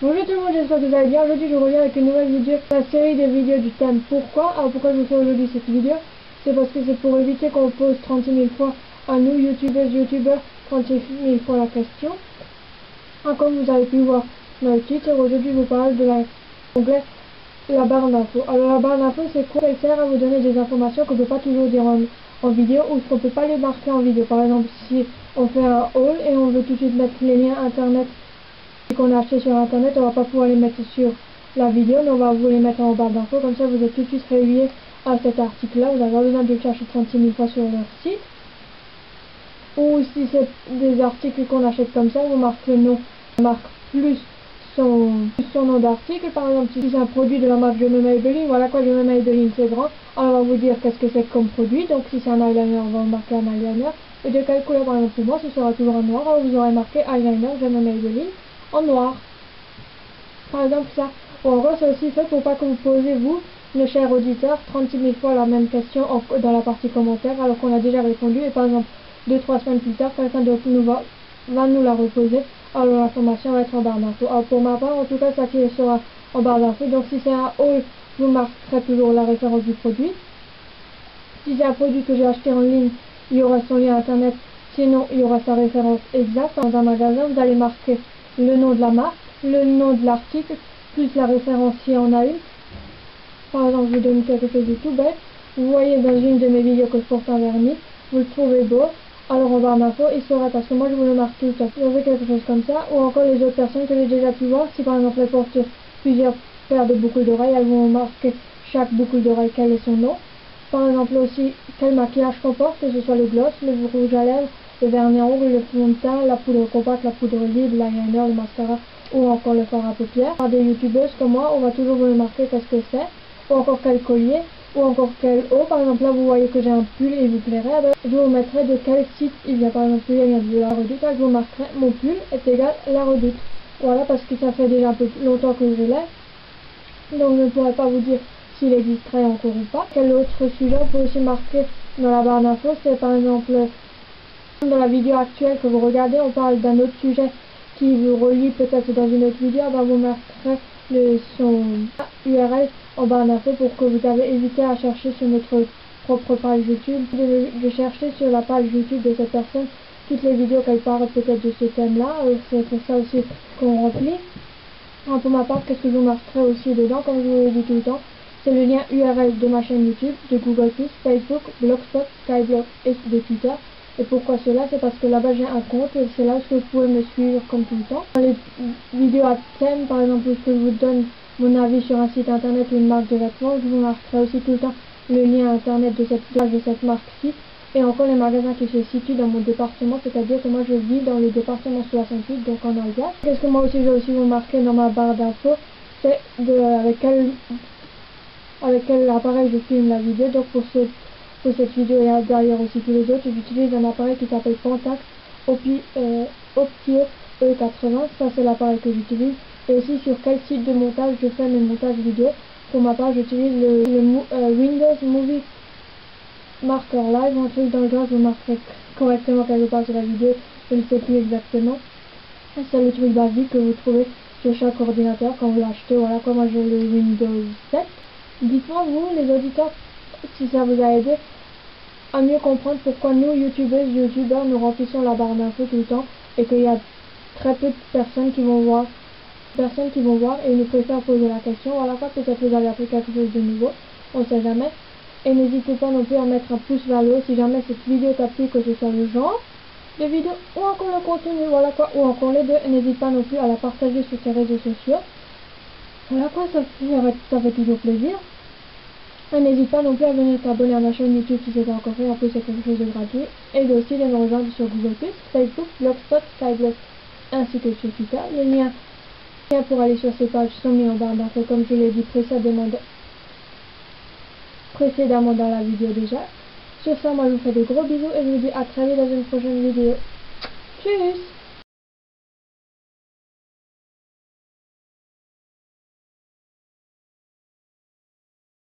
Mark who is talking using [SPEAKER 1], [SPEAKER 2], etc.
[SPEAKER 1] Bonjour tout le monde, j'espère que vous allez bien. Aujourd'hui, je reviens avec une nouvelle vidéo, la série des vidéos du thème Pourquoi. Alors pourquoi je vous fais aujourd'hui cette vidéo? C'est parce que c'est pour éviter qu'on pose 36 000 fois à nous, youtubeurs, youtubeurs, 36 000 fois la question. Alors, comme vous avez pu voir dans le titre, aujourd'hui, je vous parle de la, la barre d'infos. Alors la barre d'infos, c'est quoi? Elle sert à vous donner des informations qu'on ne peut pas toujours dire en, en vidéo ou qu'on ne peut pas les marquer en vidéo. Par exemple, si on fait un haul et on veut tout de suite mettre les liens internet qu'on a sur internet, on va pas pouvoir les mettre sur la vidéo, mais on va vous les mettre en barre d'infos, comme ça vous êtes tout de suite relié à cet article-là, vous n'avez besoin de le chercher 36 000 fois sur leur site. Ou si c'est des articles qu'on achète comme ça, vous marquez le nom, marque plus son, nom d'article, par exemple si c'est un produit de la marque Je me Maybelline, voilà quoi Je me Maybelline c'est grand, alors on va vous dire qu'est-ce que c'est comme produit, donc si c'est un eyeliner, on va marquer un eyeliner, et de quelle couleur par exemple moi, ce sera toujours en noir, alors vous aurez marqué eyeliner Je me Maybelline, en noir. Par exemple ça. Ou en gros c'est aussi fait pour pas que vous posez vous, le cher auditeur, 36 000 fois la même question dans la partie commentaire alors qu'on a déjà répondu et par exemple 2-3 semaines plus tard quelqu'un d'autre nous va, va nous la reposer alors l'information va être en barre d'infos. Alors pour ma part en tout cas ça qui sera en barre d'infos donc si c'est un haul vous marquerai toujours la référence du produit. Si c'est un produit que j'ai acheté en ligne il y aura son lien internet sinon il y aura sa référence exacte dans un magasin vous allez marquer le nom de la marque, le nom de l'article, plus la référence si on a une. Par exemple, je vous donne quelque chose de tout bête. Vous voyez dans une de mes vidéos que je porte un vernis, vous le trouvez beau, alors on va en info, il saura parce que moi je vous le marque tout le. Vous avez quelque chose comme ça, ou encore les autres personnes que j'ai déjà pu voir, si par exemple elles portent plusieurs paires de boucles d'oreilles, elles vont marquer chaque boucle d'oreille quel est son nom. Par exemple aussi quel maquillage qu'on porte, que ce soit le gloss, le rouge à lèvres, le vernis à ongles, le fond de teint, la poudre compacte, la poudre libre, l'eyeliner, le mascara ou encore le fard à paupières. Par des youtubeuses comme moi, on va toujours vous marquer qu'est-ce que c'est, ou encore quel collier, ou encore quel haut. Par exemple, là vous voyez que j'ai un pull et vous plairait, ben, je vous mettrai de quel site il vient. Par exemple, il vient de la redoute, je vous marquerai mon pull est égal la redoute. Voilà, parce que ça fait déjà un peu longtemps que je l'ai. Donc je ne pourrais pas vous dire s'il existerait encore ou pas. Quel autre sujet on peut aussi marquer dans la barre d'infos, c'est par exemple dans la vidéo actuelle que vous regardez, on parle d'un autre sujet qui vous relie peut-être dans une autre vidéo, ben vous mettrez le, son URL en barre d'infos pour que vous avez évité à chercher sur notre propre page YouTube, de, chercher sur la page YouTube de cette personne toutes les vidéos qu'elle parle peut-être de ce thème-là, c'est pour ça aussi qu'on remplit. pour ma part, qu'est-ce que je vous marquerai aussi dedans, comme je vous l'ai dit tout le temps, c'est le lien URL de ma chaîne YouTube, de Google+, Facebook, Blogspot, Skyblog et de Twitter. Et pourquoi cela? C'est parce que là-bas j'ai un compte et c'est là où vous pouvez me suivre comme tout le temps. Dans les vidéos à thème, par exemple, où je vous donne mon avis sur un site internet ou une marque de vêtements, je vous marquerai aussi tout le temps le lien internet de cette page de cette marque-ci et encore les magasins qui se situent dans mon département, c'est-à-dire que moi je vis dans le département 68, donc en Alsace. Qu'est-ce que moi aussi je vais aussi marquer dans ma barre d'infos, c'est avec quel avec quel appareil je filme la vidéo. Donc pour ce pour cette vidéo et derrière aussi tous les autres, j'utilise un appareil qui s'appelle Pentax euh, Optio E80. Ça, c'est l'appareil que j'utilise. Et aussi sur quel site de montage je fais mes montages vidéo. Pour ma part, j'utilise le, euh, Windows Movie Marker Live. Un truc dans le genre, je marquerai correctement quelque part sur la vidéo. Je ne sais plus exactement. C'est le truc basique que vous trouvez sur chaque ordinateur quand vous l'achetez. Voilà, quoi, moi j'ai le Windows 7. Dites-moi, vous, les auditeurs, si ça vous a aidé à mieux comprendre pourquoi nous, youtubeuses, youtubeurs, nous remplissons la barre d'infos tout le temps et qu'il y a très peu de personnes qui vont voir personnes qui vont voir et nous préfèrent poser la question. Voilà quoi, peut-être vous avez appris quelque chose de nouveau, on sait jamais. Et n'hésitez pas non plus à mettre un pouce vers le haut si jamais cette vidéo t'a plu, que ce soit le genre de vidéo ou encore le contenu, voilà quoi, ou encore les deux. N'hésite pas non plus à la partager sur tes réseaux sociaux. Voilà quoi, ça fait, ça fait toujours plaisir. N'hésite pas non plus à venir t'abonner à ma chaîne YouTube si c'est pas encore fait, en plus c'est quelque chose de gratuit. Et aussi de me rejoindre sur Google+, Facebook, Blogspot, Skyblog, ainsi que sur Twitter. Les liens pour aller sur ces pages sont mis en barre d'infos comme je l'ai dit précédemment, précédemment dans la vidéo déjà. Sur ça, moi je vous fais des gros bisous et je vous dis à très vite dans une prochaine vidéo. Tchuss